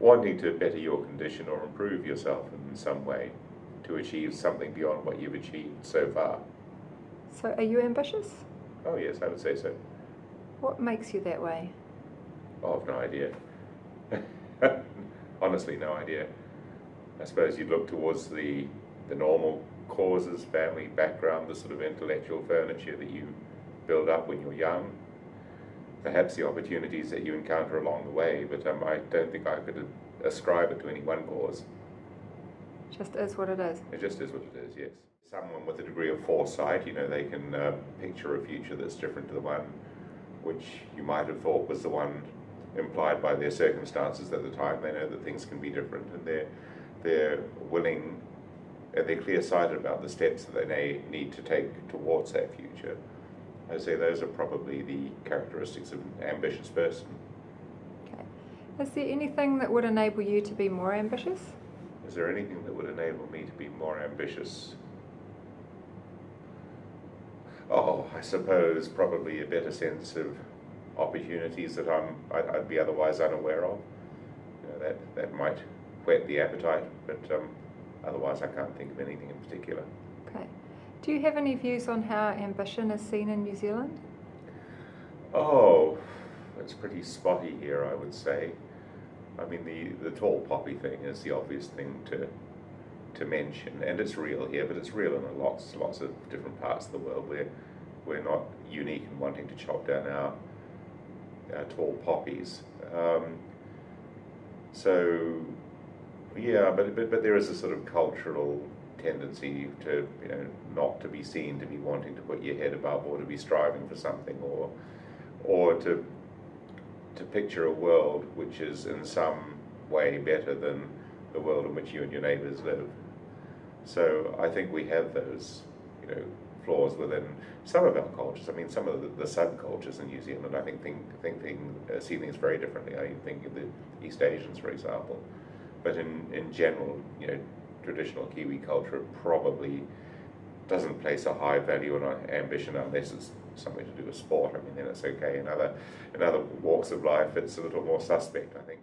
wanting to better your condition or improve yourself in some way to achieve something beyond what you've achieved so far. So, are you ambitious? Oh, yes, I would say so. What makes you that way? Oh, I've no idea. Honestly, no idea. I suppose you'd look towards the, the normal causes, family background, the sort of intellectual furniture that you build up when you're young, perhaps the opportunities that you encounter along the way, but um, I don't think I could ascribe it to any one cause. Just is what it is. It just is what it is, yes. Someone with a degree of foresight, you know, they can uh, picture a future that's different to the one which you might have thought was the one implied by their circumstances at the time. They know that things can be different and they're, they're willing and they're clear sighted about the steps that they may need to take towards that future. I say those are probably the characteristics of an ambitious person. Okay. Is there anything that would enable you to be more ambitious? Is there anything that would enable me to be more ambitious? Oh, I suppose probably a better sense of opportunities that I'm I'd, I'd be otherwise unaware of. You know, that that might whet the appetite, but um, otherwise I can't think of anything in particular. Okay. Do you have any views on how ambition is seen in New Zealand? Oh, it's pretty spotty here, I would say. I mean, the, the tall poppy thing is the obvious thing to to mention, and it's real here, but it's real in lots lots of different parts of the world where we're not unique in wanting to chop down our, our tall poppies. Um, so, yeah, but, but but there is a sort of cultural tendency to you know not to be seen to be wanting to put your head above or to be striving for something or or to to picture a world which is in some way better than the world in which you and your neighbours live. So I think we have those, you know, flaws within some of our cultures. I mean, some of the, the subcultures in New Zealand, I think think think thing, uh, see things very differently. I think of the East Asians, for example. But in in general, you know, traditional Kiwi culture probably doesn't place a high value on ambition unless it's something to do with sport. I mean, then it's okay. In other, in other walks of life, it's a little more suspect, I think.